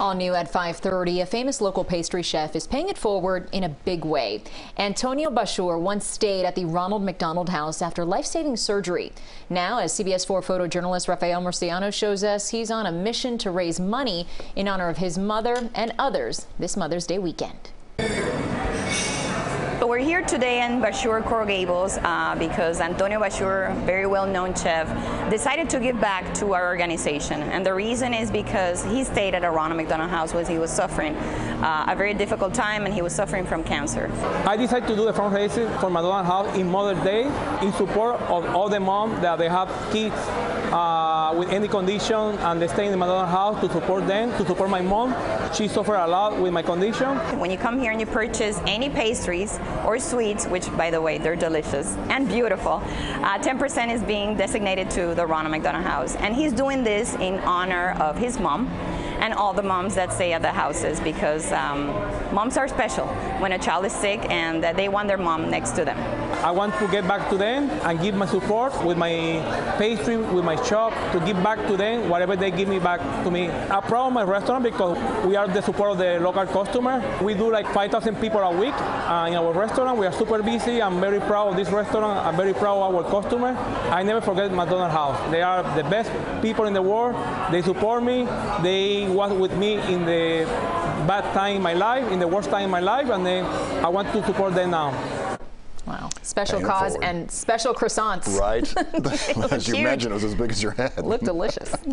All new at 5:30, a famous local pastry chef is paying it forward in a big way. Antonio Bachour once stayed at the Ronald McDonald House after life-saving surgery. Now, as CBS 4 photojournalist Rafael Marciano shows us, he's on a mission to raise money in honor of his mother and others this Mother's Day weekend. So we're here today in Bachour Coral Gables uh, because Antonio Bachour, very well-known chef, decided to give back to our organization. And the reason is because he stayed at a Ronald McDonald House when he was suffering uh, a very difficult time and he was suffering from cancer. I decided to do the fundraising for McDonald House in Mother's Day in support of all the moms that they have kids uh, with any condition and they stay in the McDonald House to support them, to support my mom. She suffered a lot with my condition. When you come here and you purchase any pastries or sweets, which by the way, they're delicious and beautiful, 10% uh, is being designated to the Ronald McDonald House. And he's doing this in honor of his mom and all the moms that stay at the houses because um, moms are special when a child is sick and they want their mom next to them. I want to get back to them and give my support with my pastry, with my shop, to give back to them whatever they give me back to me. I'm proud my restaurant because we are the support of the local customer. We do like 5,000 people a week uh, in our restaurant. We are super busy. I'm very proud of this restaurant. I'm very proud of our customer. I never forget McDonald's House. They are the best people in the world. They support me. They was with me in the bad time in my life, in the worst time in my life, and then I want to support them now. Wow. Special cause and special croissants. Right. as you mentioned, it was as big as your head. Looked delicious.